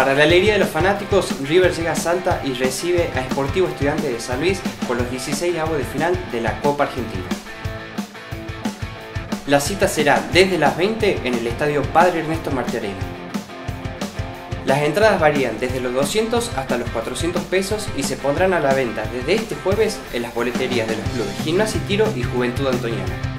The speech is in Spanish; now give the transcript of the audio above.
Para la alegría de los fanáticos, River llega a Salta y recibe a Sportivo Estudiante de San Luis por los 16 avos de final de la Copa Argentina. La cita será desde las 20 en el Estadio Padre Ernesto Martiarena. Las entradas varían desde los 200 hasta los 400 pesos y se pondrán a la venta desde este jueves en las boleterías de los clubes Gimnasia y Tiro y Juventud Antoniana.